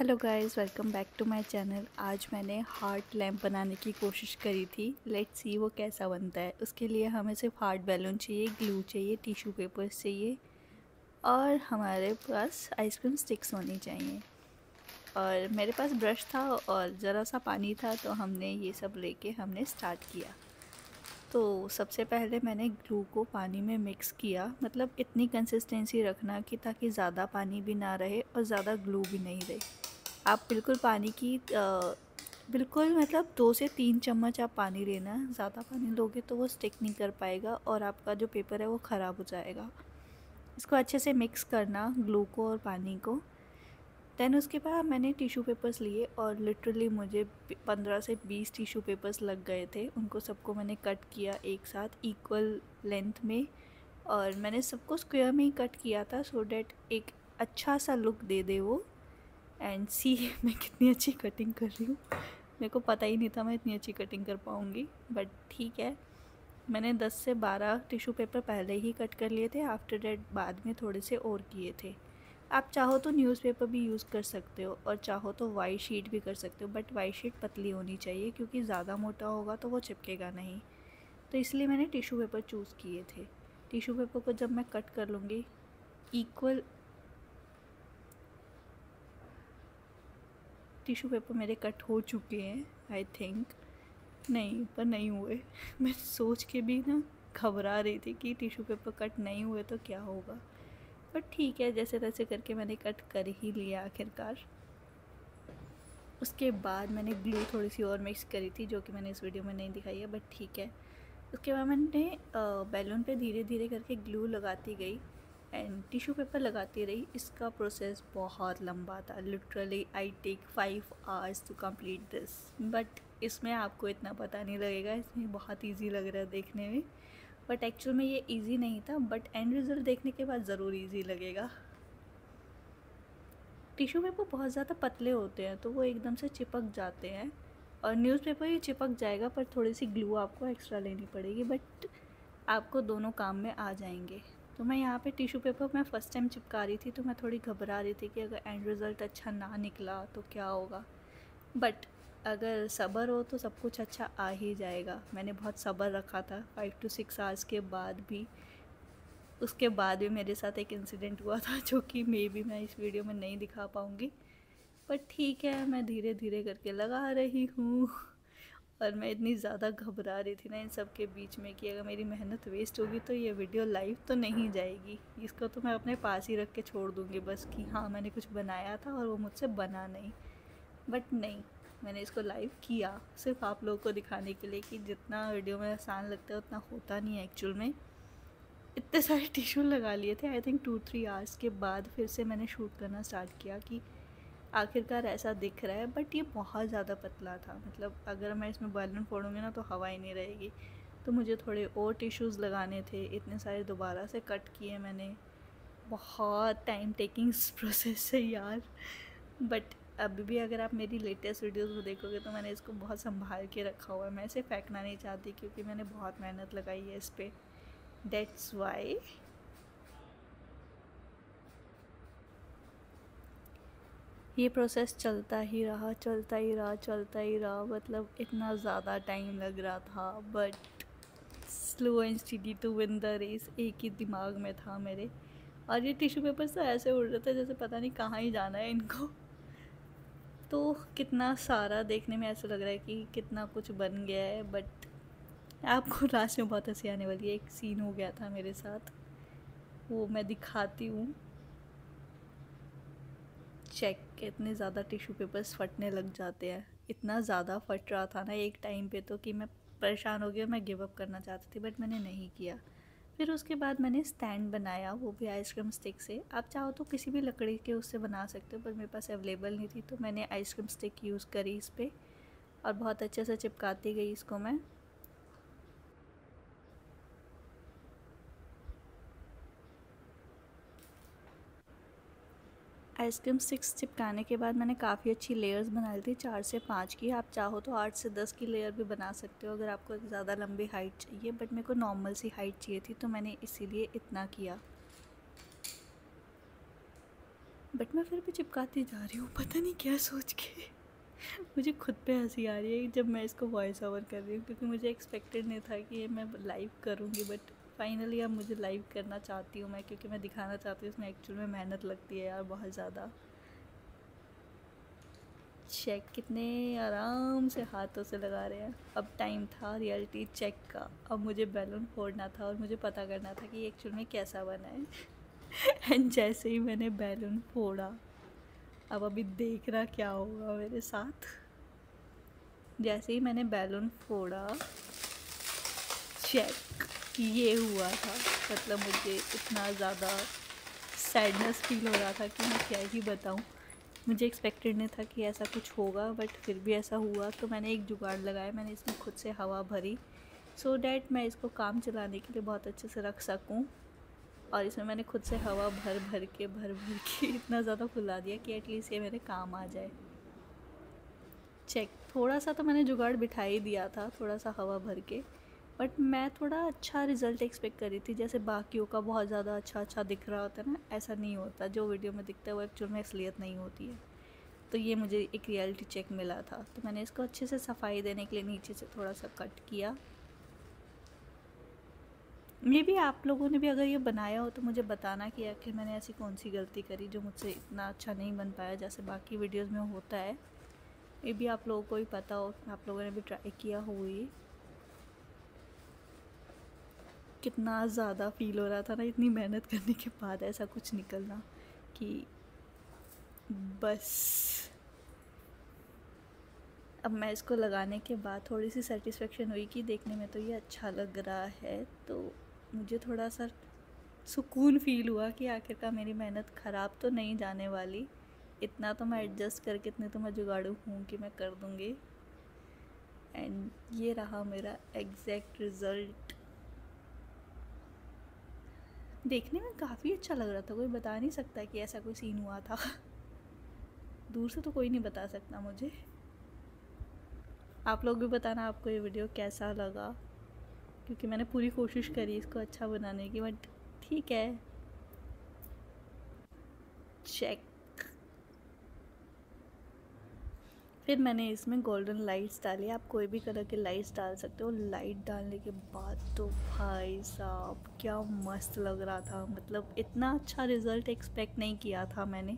Hello guys, welcome back to my channel. आज मैंने heart lamp बनाने की कोशिश करी थी। लेट्स सी वो कैसा बनता है। उसके लिए हमें सिर्फ़ हार्ट बैलून चाहिए, ग्लू चाहिए, टिश्यू पेपर्स चाहिए और हमारे पास आइसक्रीम स्टिक्स होनी चाहिए। और मेरे पास ब्रश था और ज़रा सा पानी था तो हमने ये सब लेके हमने स्टार्ट किया। तो सबसे पहले मैंने ग्लू को पानी में मिक्स किया। मतलब इतनी कंसिस्टेंसी रखना कि ताकि ज़्यादा पानी भी ना रहे और ज़्यादा ग्लू भी नहीं रहे। आप बिल्कुल पानी की बिल्कुल मतलब दो से तीन चम्मच आप पानी लेना है ज़्यादा पानी लोगे तो वो स्टिक नहीं कर पाएगा और आपका जो पेपर है वो ख़राब हो जाएगा। इसको अच्छे से मिक्स करना ग्लू को और पानी को। दैन उसके बाद मैंने टिशू पेपर्स लिए और लिटरली मुझे पंद्रह से बीस टिशू पेपर्स लग गए थे। उनको सबको मैंने कट किया एक साथ इक्वल लेंथ में। और मैंने सबको स्क्वायर में ही कट किया था सो so डैट एक अच्छा सा लुक दे दे वो। एंड सी मैं कितनी अच्छी कटिंग कर रही हूँ। मेरे को पता ही नहीं था मैं इतनी अच्छी कटिंग कर पाऊँगी बट ठीक है। मैंने 10 से 12 टिश्यू पेपर पहले ही कट कर लिए थे आफ्टर डेट बाद में थोड़े से और किए थे। आप चाहो तो न्यूज़पेपर भी यूज़ कर सकते हो, और चाहो तो वाइट शीट भी कर सकते हो बट वाइट शीट पतली होनी चाहिए, क्योंकि ज़्यादा मोटा होगा तो वो चिपकेगा नहीं। तो इसलिए मैंने टिशू पेपर चूज़ किए थे। टिशू पेपर को जब मैं कट कर लूँगी इक्वल टिश्यू पेपर मेरे कट हो चुके हैं आई थिंक नहीं, पर नहीं हुए। मैं सोच के भी ना घबरा रही थी कि टिश्यू पेपर कट नहीं हुए तो क्या होगा। बट ठीक है, जैसे तैसे करके मैंने कट कर ही लिया आखिरकार। उसके बाद मैंने ग्लू थोड़ी सी और मिक्स करी थी, जो कि मैंने इस वीडियो में नहीं दिखाई है बट ठीक है। उसके बाद मैंने बैलून पे धीरे धीरे करके ग्लू लगाती गई। एंड टिश्यू पेपर लगाती रही। इसका प्रोसेस बहुत लंबा था। Literally I take five hours to complete this but इसमें आपको इतना पता नहीं लगेगा। इसमें बहुत ईजी लग रहा है देखने में। बट एक्चुअल में ये इजी नहीं था। बट एंड रिज़ल्ट देखने के बाद ज़रूर इजी लगेगा। टिश्यू पेपर बहुत ज़्यादा पतले होते हैं तो वो एकदम से चिपक जाते हैं। और न्यूज़पेपर ही चिपक जाएगा, पर थोड़ी सी ग्लू आपको एक्स्ट्रा लेनी पड़ेगी। बट आपको दोनों काम में आ जाएँगे। तो मैं यहाँ पे टिशू पेपर मैं फ़र्स्ट टाइम चिपका रही थी तो मैं थोड़ी घबरा रही थी कि अगर एंड रिज़ल्ट अच्छा ना निकला तो क्या होगा। बट अगर सब्र हो तो सब कुछ अच्छा आ ही जाएगा। मैंने बहुत सब्र रखा था फाइव टू सिक्स आवर्स के बाद भी। उसके बाद भी मेरे साथ एक इंसिडेंट हुआ था, जो कि मे भी मैं इस वीडियो में नहीं दिखा पाऊँगी। पर ठीक है, मैं धीरे धीरे करके लगा रही हूँ। और मैं इतनी ज़्यादा घबरा रही थी ना इन सब के बीच में कि अगर मेरी मेहनत वेस्ट होगी तो ये वीडियो लाइव तो नहीं जाएगी। इसको तो मैं अपने पास ही रख के छोड़ दूँगी बस कि हाँ मैंने कुछ बनाया था और वो मुझसे बना नहीं। बट नहीं, मैंने इसको लाइव किया सिर्फ़ आप लोगों को दिखाने के लिए कि जितना वीडियो में आसान लगता है, उतना होता नहीं है एक्चुअल में। इतने सारे टिश्यू लगा लिए थे I think two three hours के बाद फिर से मैंने शूट करना स्टार्ट किया कि आखिरकार ऐसा दिख रहा है बट ये बहुत ज़्यादा पतला था। मतलब अगर मैं इसमें बैलून फोड़ूँगी ना तो हवा ही नहीं रहेगी। तो मुझे थोड़े और टिश्यूज़ लगाने थे। इतने सारे दोबारा से कट किए मैंने। बहुत टाइम टेकिंग प्रोसेस है यार। बट अभी भी अगर आप मेरी लेटेस्ट वीडियोस को देखोगे तो मैंने इसको बहुत संभाल के रखा हुआ है। मैं इसे फेंकना नहीं चाहती, क्योंकि मैंने बहुत मेहनत लगाई है इस पर डेट्स वाई ये प्रोसेस चलता ही रहा, चलता ही रहा, चलता ही रहा। मतलब इतना ज़्यादा टाइम लग रहा था but slow and steady to win the race एक ही दिमाग में था मेरे। और ये टिश्यू पेपर तो ऐसे उड़ रहे थे जैसे पता नहीं कहाँ ही जाना है इनको। तो कितना सारा देखने में ऐसा लग रहा है कि कितना कुछ बन गया है बट आपको लास्ट में बहुत हँसी आने वाली है। एक सीन हो गया था मेरे साथ, वो मैं दिखाती हूँ। चेक इतने ज़्यादा टिश्यू पेपर्स फटने लग जाते हैं। इतना ज़्यादा फट रहा था ना एक टाइम पे तो कि मैं परेशान हो गया मैं गिव अप करना चाहती थी बट मैंने नहीं किया। फिर उसके बाद मैंने स्टैंड बनाया, वो भी आइसक्रीम स्टिक से। आप चाहो तो किसी भी लकड़ी के उससे बना सकते हो, पर मेरे पास अवेलेबल नहीं थी तो मैंने आइसक्रीम स्टिक यूज़ करी इस पर और बहुत अच्छे से चिपकाती गई इसको मैं। आइसक्रीम स्टिक्स चिपकाने के बाद मैंने काफ़ी अच्छी लेयर्स बना ली थी, चार से पाँच की। आप चाहो तो आठ से दस की लेयर भी बना सकते हो, अगर आपको ज़्यादा लंबी हाइट चाहिए, बट मेरे को नॉर्मल सी हाइट चाहिए थी तो मैंने इसीलिए इतना किया। बट मैं फिर भी चिपकाती जा रही हूँ, पता नहीं क्या सोच के। मुझे खुद पे हँसी आ रही है जब मैं इसको वॉइस ओवर कर रही हूँ, क्योंकि मुझे एक्सपेक्टेड नहीं था कि ये मैं लाइव करूँगी बट फाइनली अब मुझे लाइव करना चाहती हूँ मैं, क्योंकि मैं दिखाना चाहती हूँ इसमें एक्चुअल में मेहनत लगती है यार बहुत ज़्यादा। चेक कितने आराम से हाथों से लगा रहे हैं। अब टाइम था रियलिटी चेक का। अब मुझे बैलून फोड़ना था और मुझे पता करना था कि एक्चुअल में कैसा बना है। एंड जैसे ही मैंने बैलून फोड़ा, अब अभी देख रहा क्या होगा मेरे साथ। जैसे ही मैंने बैलून फोड़ा चेक ये हुआ था। मतलब मुझे इतना ज़्यादा सैडनेस फील हो रहा था कि मैं क्या ही बताऊँ। मुझे एक्सपेक्टेड नहीं था कि ऐसा कुछ होगा बट फिर भी ऐसा हुआ। तो मैंने एक जुगाड़ लगाया, मैंने इसमें खुद से हवा भरी। सो so डैट मैं इसको काम चलाने के लिए बहुत अच्छे से रख सकूँ। और इसमें मैंने खुद से हवा भर भर के, भर भर के इतना ज़्यादा फुला दिया कि एटलीस्ट ये मेरे काम आ जाए। चेक थोड़ा सा तो मैंने जुगाड़ बिठा ही दिया था, थोड़ा सा हवा भर के। बट मैं थोड़ा अच्छा रिज़ल्ट एक्सपेक्ट करी थी, जैसे बाकियों का बहुत ज़्यादा अच्छा अच्छा दिख रहा होता है ना, ऐसा नहीं होता, जो वीडियो में दिखता है वो एक्चुअल में असलियत नहीं होती है। तो ये मुझे एक रियलिटी चेक मिला था तो मैंने इसको अच्छे से सफ़ाई देने के लिए नीचे से थोड़ा सा कट किया। मे भी आप लोगों ने भी अगर ये बनाया हो तो मुझे बताना कि आखिर मैंने ऐसी कौन सी गलती करी जो मुझसे इतना अच्छा नहीं बन पाया, जैसे बाकी वीडियोस में होता है। ये भी आप लोगों को ही पता हो, आप लोगों ने भी ट्राई किया हो ये। कितना ज़्यादा फील हो रहा था ना, इतनी मेहनत करने के बाद ऐसा कुछ निकलना कि बस। अब मैं इसको लगाने के बाद थोड़ी सी सेटिस्फेक्शन हुई कि देखने में तो ये अच्छा लग रहा है तो मुझे थोड़ा सा सुकून फील हुआ कि आखिरकार मेरी मेहनत ख़राब तो नहीं जाने वाली। इतना तो मैं एडजस्ट करके, इतने तो मैं जुगाड़ू हूँ कि मैं कर दूँगी। एंड ये रहा मेरा एग्जैक्ट रिज़ल्ट देखने में काफ़ी अच्छा लग रहा था, कोई बता नहीं सकता कि ऐसा कोई सीन हुआ था। दूर से तो कोई नहीं बता सकता मुझे। आप लोग भी बताना आपको ये वीडियो कैसा लगा? क्योंकि मैंने पूरी कोशिश करी इसको अच्छा बनाने की बट ठीक है। चेक फिर मैंने इसमें गोल्डन लाइट्स डाली। आप कोई भी कलर के लाइट्स डाल सकते हो। लाइट डालने के बाद तो भाई साहब, क्या मस्त लग रहा था। मतलब इतना अच्छा रिज़ल्ट एक्सपेक्ट नहीं किया था मैंने।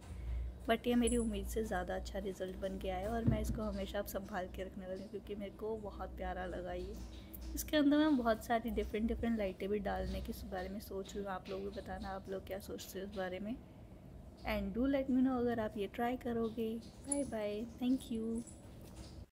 बट ये मेरी उम्मीद से ज़्यादा अच्छा रिज़ल्ट बन गया है और मैं इसको हमेशा अब संभाल के रखने वाली हूँ क्योंकि मेरे को बहुत प्यारा लगा ये। इसके अंदर मैं बहुत सारी डिफरेंट डिफरेंट लाइटें भी डालने के बारे में सोच रही हूँ। आप लोग भी बताना आप लोग क्या सोचते हो इस बारे में? And do let me know अगर आप ये ट्राई करोगे. Bye bye thank you